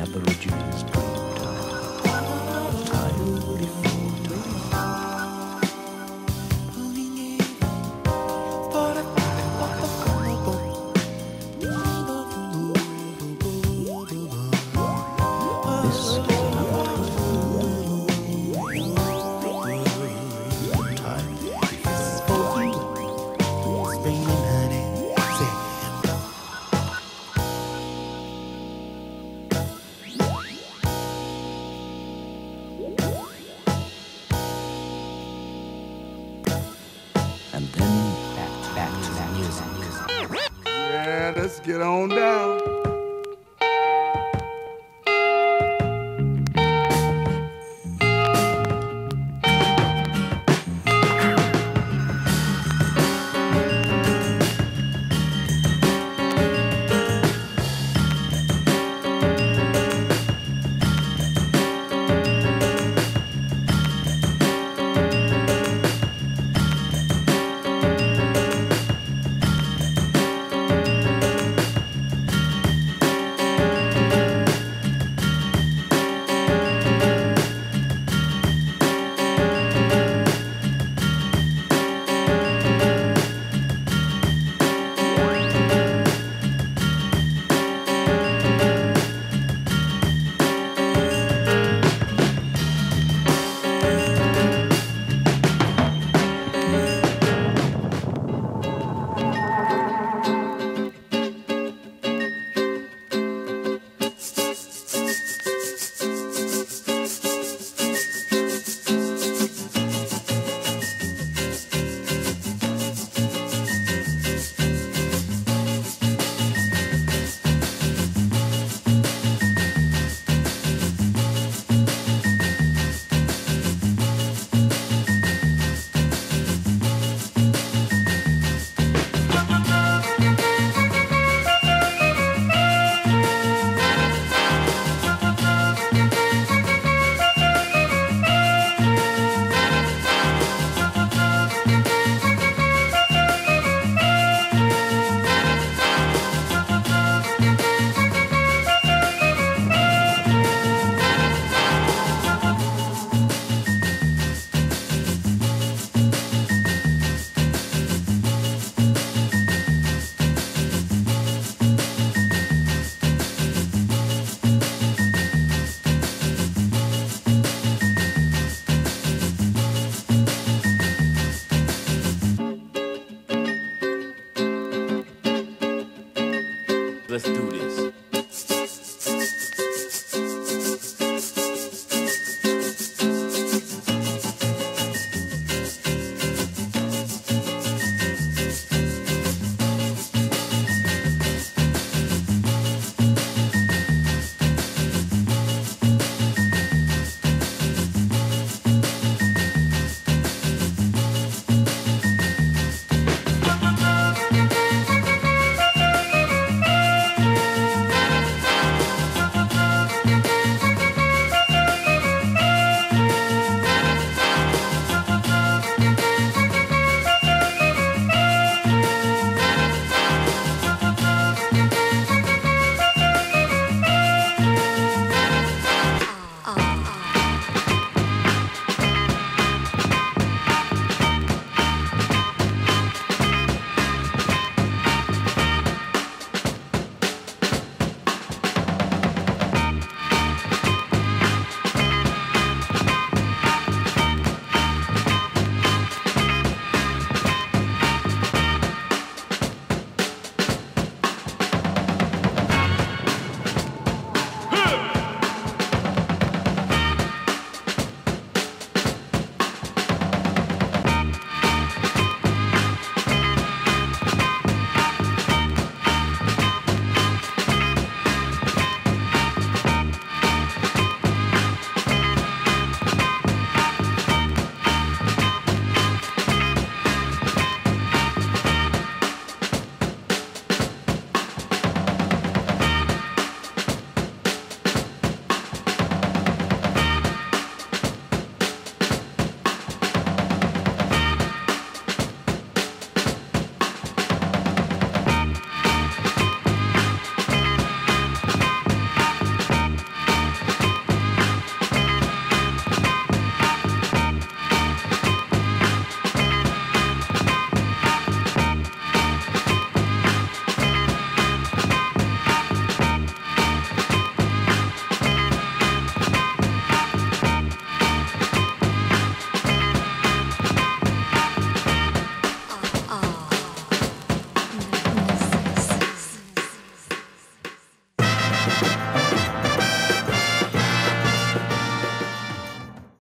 the Aborigines music. Yeah, let's get on down. Let's do this.